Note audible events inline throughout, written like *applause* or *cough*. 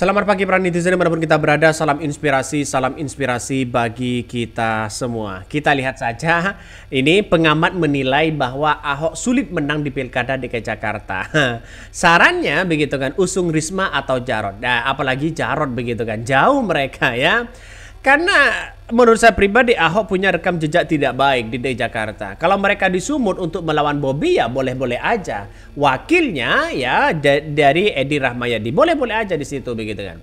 Selamat pagi para netizen di mana pun kita berada, salam inspirasi, salam inspirasi bagi kita semua. Kita lihat saja, ini pengamat menilai bahwa Ahok sulit menang di Pilkada DKI Jakarta. *laughs* Sarannya begitu kan, usung Risma atau Jarot. Nah, apalagi Jarot begitu kan, jauh mereka ya. Karena menurut saya pribadi Ahok punya rekam jejak tidak baik di DKI Jakarta. Kalau mereka disumut untuk melawan Bobi ya boleh-boleh aja. Wakilnya ya dari Edi Rahmayadi boleh-boleh aja di situ begitu kan.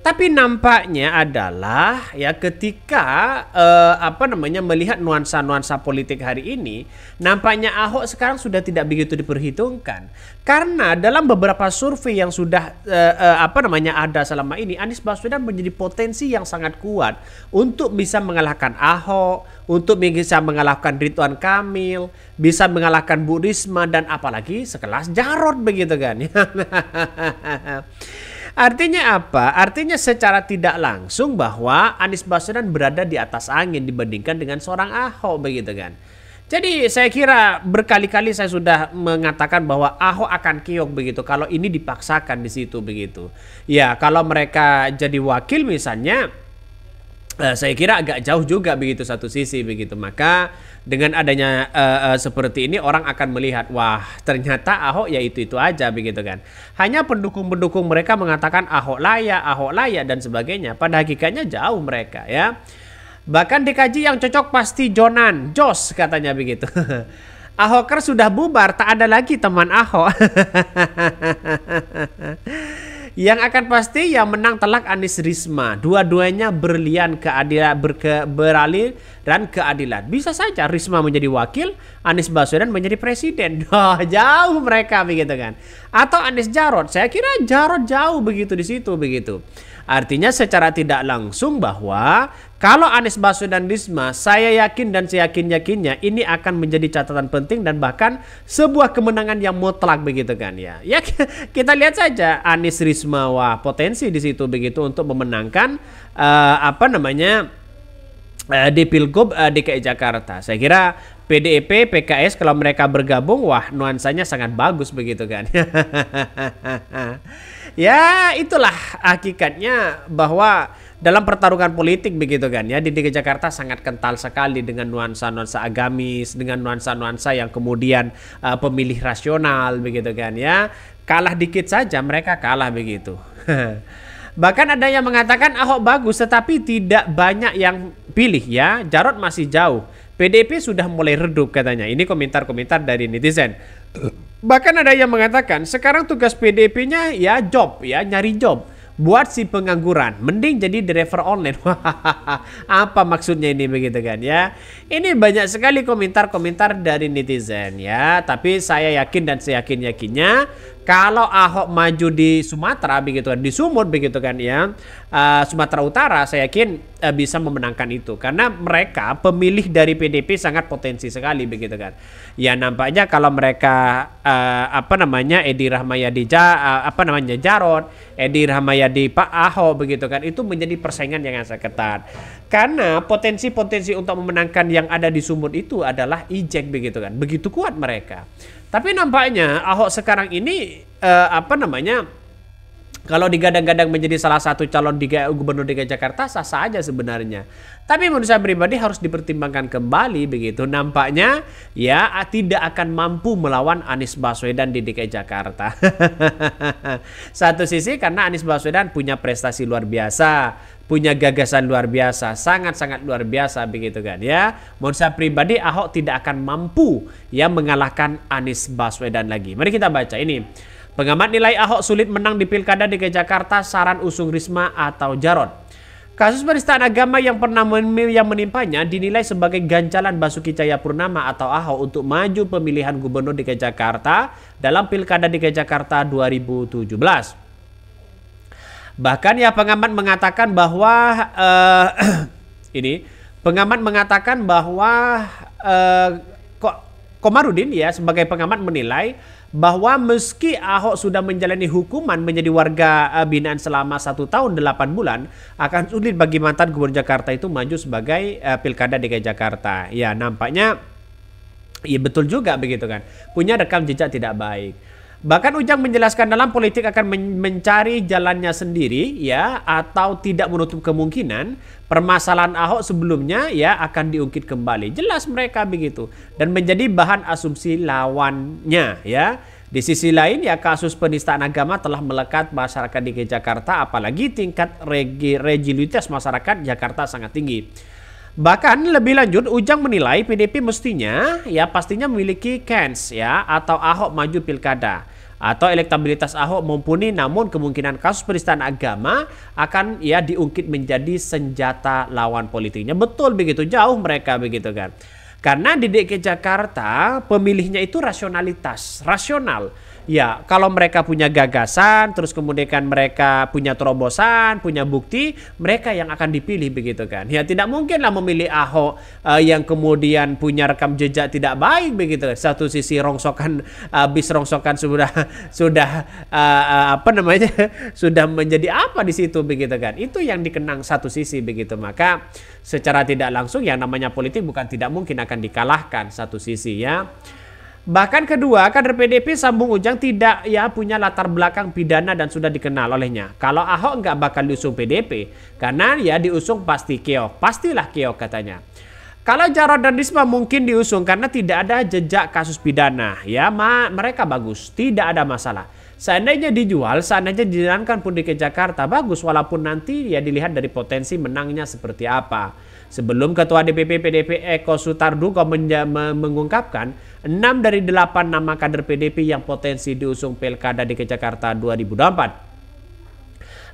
Tapi nampaknya adalah ya ketika uh, apa namanya melihat nuansa-nuansa politik hari ini, nampaknya Ahok sekarang sudah tidak begitu diperhitungkan. Karena dalam beberapa survei yang sudah uh, uh, apa namanya ada selama ini, Anies Baswedan menjadi potensi yang sangat kuat untuk bisa mengalahkan Ahok, untuk bisa mengalahkan Ridwan Kamil, bisa mengalahkan Bu Risma dan apalagi sekelas Jarod begitu kan. *laughs* Artinya apa? Artinya secara tidak langsung bahwa Anies Baswedan berada di atas angin dibandingkan dengan seorang Ahok begitu kan. Jadi saya kira berkali-kali saya sudah mengatakan bahwa Ahok akan kiok begitu kalau ini dipaksakan di situ begitu. Ya kalau mereka jadi wakil misalnya uh, saya kira agak jauh juga begitu satu sisi begitu. Maka dengan adanya uh, uh, seperti ini orang akan melihat wah ternyata Ahok ya itu itu aja begitu kan. Hanya pendukung-pendukung mereka mengatakan Ahok layak Ahok layak dan sebagainya. Pada hakikatnya jauh mereka ya. Bahkan dikaji yang cocok pasti Jonan Jos katanya begitu. *laughs* Ahoker sudah bubar tak ada lagi teman Ahok *laughs* Yang akan pasti yang menang telak Anies Risma. Dua-duanya berlian keadilan berke, beralih dan keadilan. Bisa saja Risma menjadi wakil, Anies Baswedan menjadi presiden. *laughs* Oh, jauh mereka begitu kan. Atau Anies Jarot. Saya kira Jarot jauh begitu di situ begitu. Artinya secara tidak langsung bahwa kalau Anies Baswedan Risma, saya yakin dan saya yakin-yakinnya ini akan menjadi catatan penting dan bahkan sebuah kemenangan yang mutlak begitu kan ya. Ya *laughs* kita lihat saja Anies Risma wah potensi di situ begitu untuk memenangkan uh, apa namanya uh, di Pilgub uh, DKI Jakarta. Saya kira PDIP, PKS kalau mereka bergabung wah nuansanya sangat bagus begitu kan. *laughs* ya itulah hakikatnya bahwa dalam pertarungan politik begitu kan ya di DKI Jakarta sangat kental sekali dengan nuansa-nuansa agamis dengan nuansa-nuansa yang kemudian uh, pemilih rasional begitu kan ya kalah dikit saja mereka kalah begitu *laughs* bahkan ada yang mengatakan Ahok bagus tetapi tidak banyak yang pilih ya. Jarot masih jauh. PDP sudah mulai redup katanya. Ini komentar-komentar dari netizen. Bahkan ada yang mengatakan sekarang tugas PDP-nya ya job ya nyari job. Buat si pengangguran. Mending jadi driver online. *laughs* Apa maksudnya ini begitu kan ya? Ini banyak sekali komentar-komentar dari netizen ya. Tapi saya yakin dan saya yakin yakinnya kalau Ahok maju di Sumatera begitu kan di Sumut begitu kan ya uh, Sumatera Utara saya yakin uh, bisa memenangkan itu. Karena mereka pemilih dari PDP sangat potensi sekali begitu kan? Ya nampaknya kalau mereka uh, apa namanya Edi Rahmayadi ja, uh, apa namanya Jarot Edi Rahmayadi Pak Ahok begitu kan? Itu menjadi persaingan yang sangat ketat. Karena potensi-potensi untuk memenangkan yang ada di Sumut itu adalah ijek begitu kan? Begitu kuat mereka. Tapi nampaknya Ahok sekarang ini uh, apa namanya kalau digadang-gadang menjadi salah satu calon di gubernur DKI Jakarta sah sah aja sebenarnya. Tapi menurut saya pribadi harus dipertimbangkan kembali begitu. Nampaknya ya tidak akan mampu melawan Anies Baswedan di DKI Jakarta. *laughs* satu sisi karena Anies Baswedan punya prestasi luar biasa, punya gagasan luar biasa, sangat-sangat luar biasa begitu kan ya. Menurut saya pribadi Ahok tidak akan mampu ya mengalahkan Anies Baswedan lagi. Mari kita baca ini. Pengamat nilai Ahok sulit menang di Pilkada DKI Jakarta, saran usung Risma atau Jarot. Kasus penistaan agama yang pernah yang menimpanya dinilai sebagai ganjalan Basuki Cahayapurnama atau Ahok untuk maju pemilihan gubernur DKI Jakarta dalam Pilkada DKI Jakarta 2017. Bahkan ya pengamat mengatakan bahwa uh, *clears throat* ini pengamat mengatakan bahwa uh, Komarudin ya sebagai pengamat menilai bahwa meski Ahok sudah menjalani hukuman menjadi warga eh, binaan selama satu tahun delapan bulan, akan sulit bagi mantan gubernur Jakarta itu maju sebagai uh, pilkada DKI Jakarta. Ya nampaknya, ya betul juga begitu kan, punya rekam jejak tidak baik. Bahkan Ujang menjelaskan dalam politik akan men mencari jalannya sendiri ya atau tidak menutup kemungkinan permasalahan Ahok sebelumnya ya akan diungkit kembali. Jelas mereka begitu dan menjadi bahan asumsi lawannya ya. Di sisi lain ya kasus penistaan agama telah melekat masyarakat di Jakarta apalagi tingkat regi regilitas masyarakat Jakarta sangat tinggi. Bahkan lebih lanjut Ujang menilai PDP mestinya ya pastinya memiliki kans ya atau Ahok maju pilkada atau elektabilitas Ahok mumpuni namun kemungkinan kasus penistaan agama akan ya diungkit menjadi senjata lawan politiknya. Betul begitu jauh mereka begitu kan. Karena di DKI Jakarta pemilihnya itu rasionalitas, rasional Ya, kalau mereka punya gagasan, terus kemudian mereka punya terobosan, punya bukti, mereka yang akan dipilih begitu kan. Ya tidak mungkin lah memilih Ahok uh, yang kemudian punya rekam jejak tidak baik begitu. Satu sisi rongsokan uh, *laughs* bis rongsokan sudah *laughs* sudah uh, uh, apa namanya? *laughs* sudah menjadi apa di situ begitu kan. Itu yang dikenang satu sisi begitu. Maka secara tidak langsung yang namanya politik bukan tidak mungkin akan dikalahkan satu sisi ya. Bahkan kedua, kader PDP Sambung Ujang tidak ya punya latar belakang pidana dan sudah dikenal olehnya. Kalau Ahok nggak bakal diusung PDP, karena ya diusung pasti keok, pastilah keok katanya. Kalau Jarod dan Risma mungkin diusung karena tidak ada jejak kasus pidana, ya ma mereka bagus, tidak ada masalah. Seandainya dijual, seandainya dijalankan pun di ke Jakarta, bagus walaupun nanti ya dilihat dari potensi menangnya seperti apa. Sebelum Ketua DPP PDP Eko Sutarduko mengungkapkan 6 dari 8 nama kader PDP yang potensi diusung Pilkada di Jakarta 2024.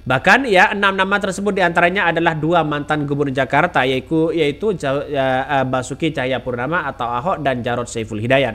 Bahkan ya enam nama tersebut di antaranya adalah dua mantan gubernur Jakarta yaitu yaitu uh, Basuki Cahayapurnama atau Ahok dan Jarod Saiful Hidayat.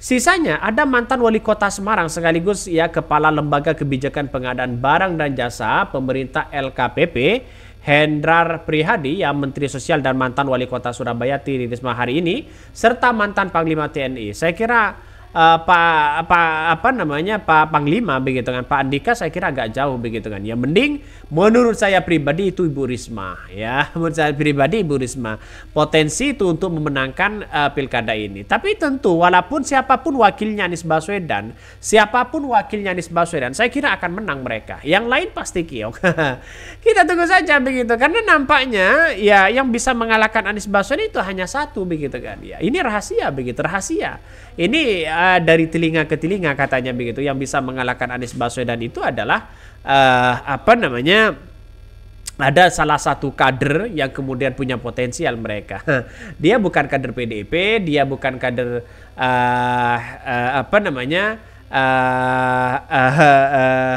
Sisanya ada mantan wali kota Semarang sekaligus ya kepala lembaga kebijakan pengadaan barang dan jasa pemerintah LKPP Hendrar Prihadi yang Menteri Sosial dan mantan Wali Kota Surabaya Tri Risma hari ini serta mantan Panglima TNI. Saya kira uh, Pak Pak apa namanya Pak Panglima begitu kan. Pak Andika saya kira agak jauh begitu kan. Ya mending menurut saya pribadi itu Ibu Risma ya. *laughs* Menurut saya pribadi Ibu Risma potensi itu untuk memenangkan uh, pilkada ini. Tapi tentu walaupun siapa pun wakilnya Anies Baswedan siapa pun wakilnya Anies Baswedan saya kira akan menang mereka. Yang lain pasti kiok *laughs* kita tunggu saja begitu. Karena nampaknya ya yang bisa mengalahkan Anies Baswedan itu hanya satu begitu kan. Ya ini rahasia begitu. Rahasia. Ini uh, dari telinga ke telinga katanya begitu. Yang bisa mengalahkan Anies Baswedan itu adalah uh, apa namanya? Ada salah satu kader yang kemudian punya potensial mereka. *laughs* Dia bukan kader PDIP, dia bukan kader uh, uh, apa namanya? Uh, uh, uh,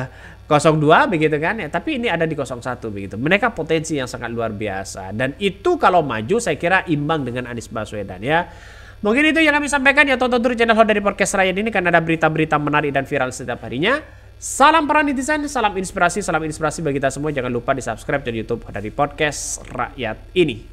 02 begitu kan ya tapi ini ada di 01 begitu mereka potensi yang sangat luar biasa dan itu kalau maju saya kira imbang dengan Anies Baswedan ya Mungkin itu yang kami sampaikan ya tonton terus channel dari podcast Rakyat ini karena ada berita-berita menarik dan viral setiap harinya. Salam para netizen, salam inspirasi, salam inspirasi bagi kita semua. Jangan lupa di subscribe di YouTube dari podcast Rakyat ini.